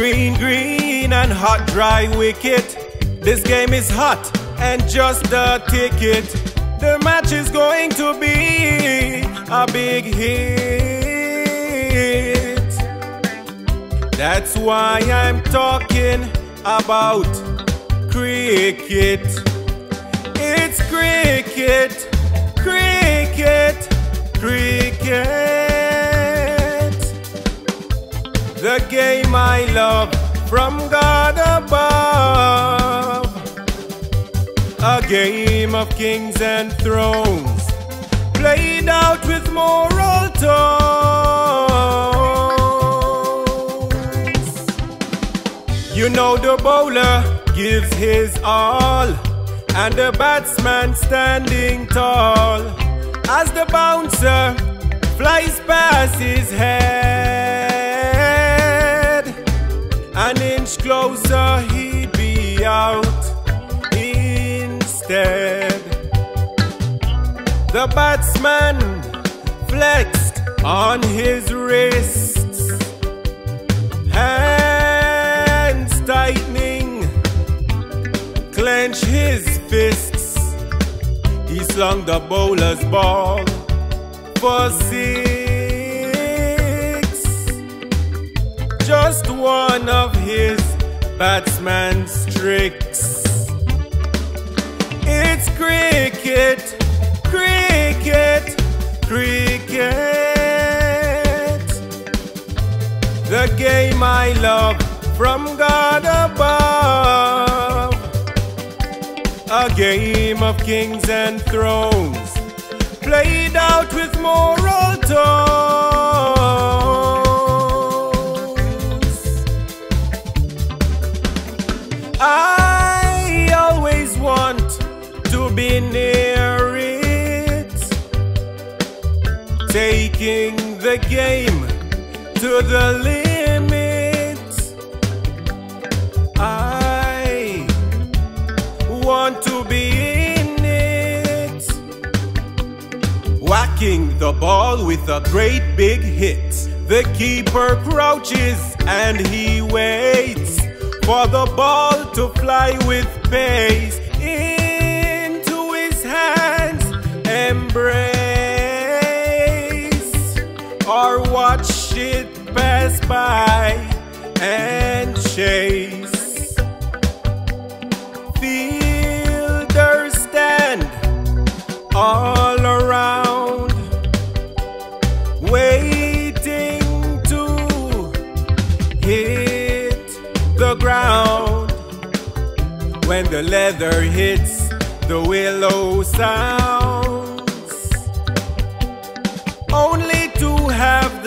Green, green, and hot, dry, wicket. This game is hot and just a ticket. The match is going to be a big hit. That's why I'm talking about cricket. It's cricket, cricket, cricket. Game I love from God above. A game of kings and thrones, played out with moral tones. You know the bowler gives his all, and the batsman standing tall as the bouncer flies past his head. An inch closer, he'd be out instead. The batsman flexed on his wrists, hands tightening, clench his fists. He slung the bowler's ball for six. Just one batsman's tricks. It's cricket, cricket, cricket. The game I love from God above. A game of kings and thrones, played out with moral tones. Taking the game to the limit. I want to be in it, whacking the ball with a great big hit. The keeper crouches and he waits for the ball to fly with pace into his hands. Embrace or watch it pass by and chase. Fielders stand all around, waiting to hit the ground. When the leather hits the willow sounds,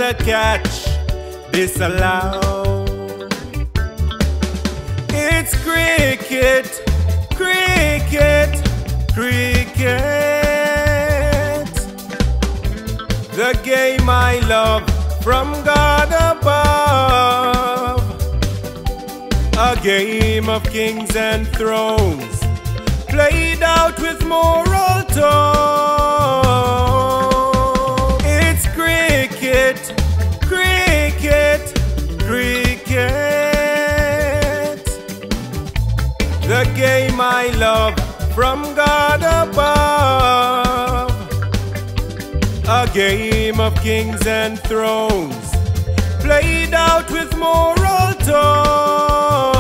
the catch disallowed. It's cricket, cricket, cricket. The game I love from God above. A game of kings and thrones, played out with moral tone. I gave my love from God above. A game of kings and thrones played out with moral tone.